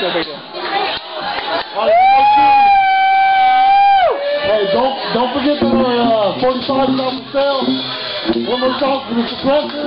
No big deal. Hey, don't don't forget the uh, 45 is on for sale. One more song for the suppressors.